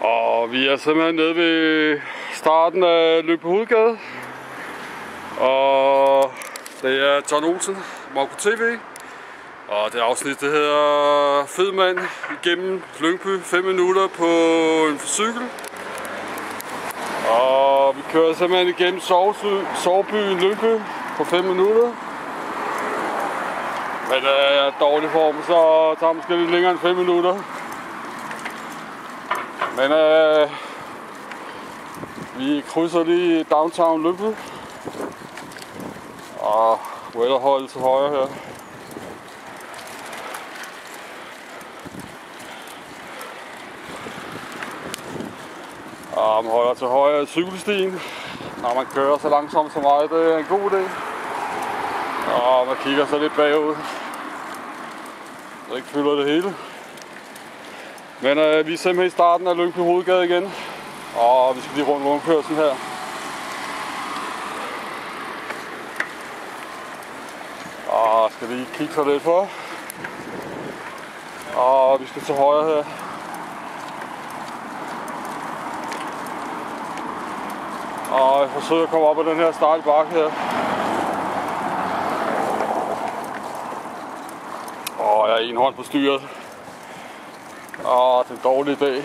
Og vi er simpelthen nede ved starten af løb på Hovedgade. Og det er John Olsen, Marco TV. Og det afsnit, det hedder Fed mand igennem Lyngby 5 minutter på en cykel. Og vi kører simpelthen igennem Sovebyen Lyngby på 5 minutter. Men er jeg er dårlig form, så tager måske lidt længere end 5 minutter. Men øh, vi krydser lige downtown Lyngby. Og weatherhold til højre her. Og man holder til højre cykelstien, når man kører så langsomt som mig. Det er en god idé. Og man kigger så lidt bagud. Så ikke fylder det hele. Men øh, vi er simpelthen i starten af Lyngby Hovedgade igen. Og vi skal lige rundt rundkørselen her. Og skal lige kigge så lidt for. Og vi skal til højre her. Og jeg forsøger at komme op ad den her stejle bakke her. Og jeg er en hånd på styret. Åh, det er en dårlig dag.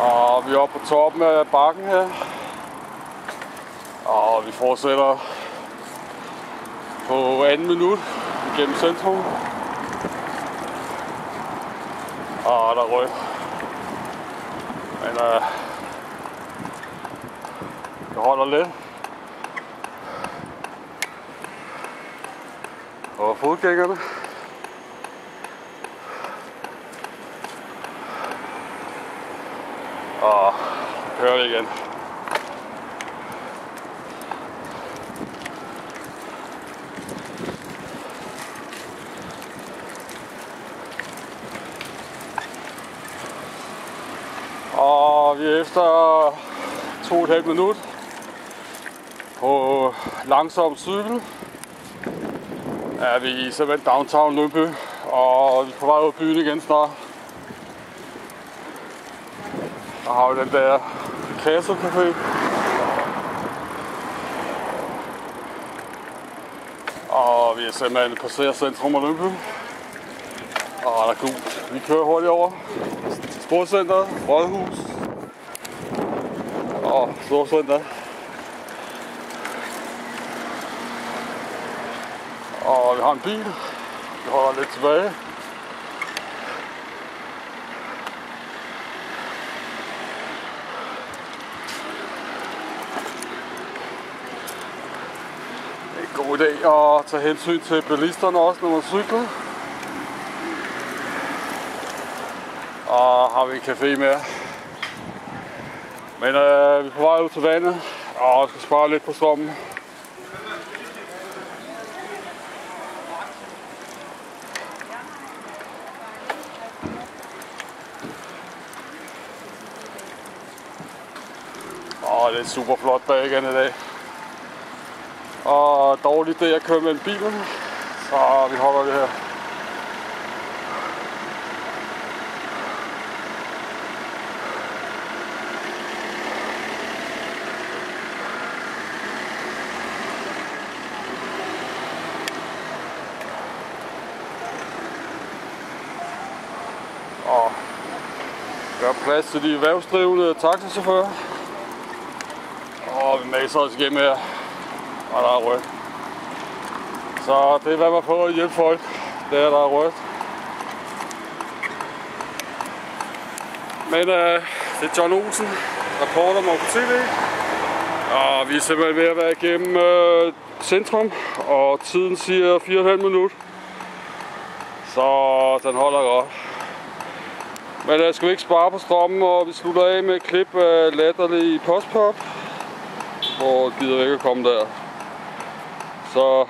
Og vi er oppe på toppen af bakken her. Og vi fortsætter på anden minut gennem centrum. Og der røg. Men øh, det holder lidt. Og fodgængerne. Og kører igen. Og vi er efter to og et halvt minut på langsom cykel er vi i simpelthen downtown Lønby, og vi er på vej ud af byen igen snart. Der har vi den der Castle Café. Og vi er simpelthen passeret centrum af Lønby. Og der er gult. Vi kører hurtigt over. Sportscenter, Rådhus og Storcenter. Og vi har en bil. Vi holder lidt tilbage. En god idé at tage hensyn til bilisterne også, når man cykler. Og har vi en café mere. Men øh, vi er på vej ud til vandet, og skal spare lidt på strømmen. Og det er super flot dag igen i dag. Og dårligt det at køre med bilen, så vi holder det her. Plads til de erhvervsdrivende taxachauffører. Og vi maser os igennem her, og der er rødt. Så det er hvad man prøver at hjælpe folk, det er der er rødt. Men øh, det er John Olsen, reporter på TV. Og vi er simpelthen ved at være igennem øh, centrum, og tiden siger 4,5 minutter. Så den holder godt. Men der skal vi ikke spare på strømmen, og vi slutter af med et klip af latterlig postpop, hvor gider vi ikke at komme der. Så